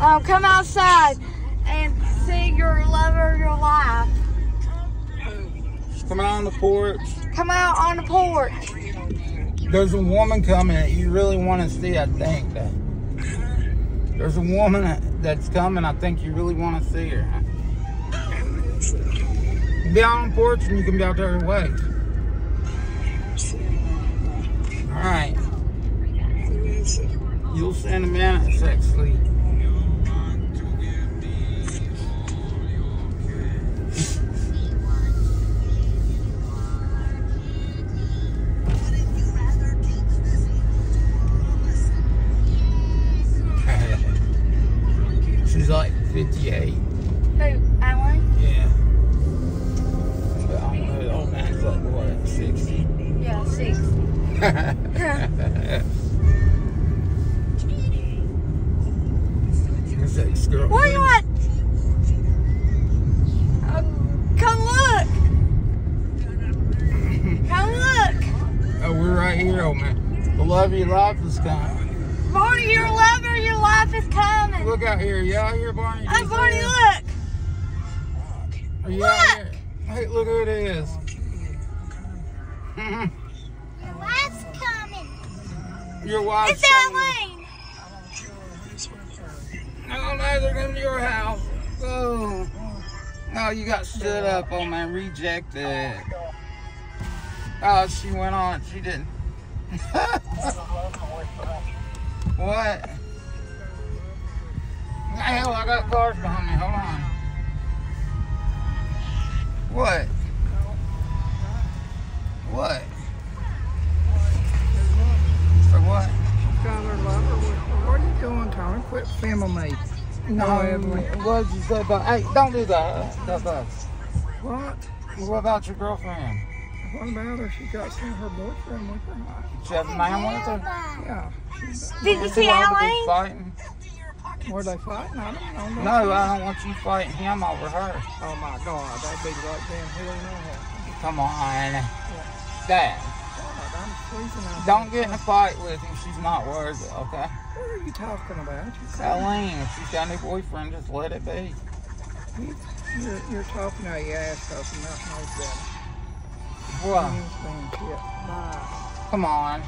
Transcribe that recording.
Um, come outside and see your lover of your life. Come out on the porch. Come out on the porch. There's a woman coming that you really want to see, I think. There's a woman that's coming, I think you really want to see her. Be out on the porch and you can be out there and wait. Alright. You'll send in man minute, sex sleep. She's like 58. Who, Alan? Yeah. But I don't know, the old man's like, what, 60? Yeah, six. Who's that this girl? Where you at? Um, come look. Come look. Oh, we're right here, old man. The love of your life is coming. Barney, your lover, your life is coming. Look out here. You out here, Barney? Hey, Barney, look. Are you out here? Hey, look who it is. What's coming? your wife's coming. It's coming. Elaine. Oh, no, they're coming to your house. Oh. No, you got stood up, old man. Rejected. Oh, she went on. She didn't. what? Hell, I got cars behind me. Hold on. What? What? For what? got lover. What are you doing, Tommy? Quit filming me. No, Evelyn. what did you say about? Hey, don't do that. That's us. What? What about your girlfriend? What about her? She got some her boyfriend with her. She has a man with her? Yeah. Did you see Who ought to be Elaine? fighting? Were they fighting? I don't know. No, I don't want you fighting him over her. Oh my God, that'd be like damn hell no. Come on. Dad, God, I'm don't get in a fight with him. She's not worth it, okay? What are you talking about? You Elaine, if she's got a new boyfriend, just let it be. You're, you're talking out your ass because nothing knows better. What? You ain't saying shit. Bye. Come on.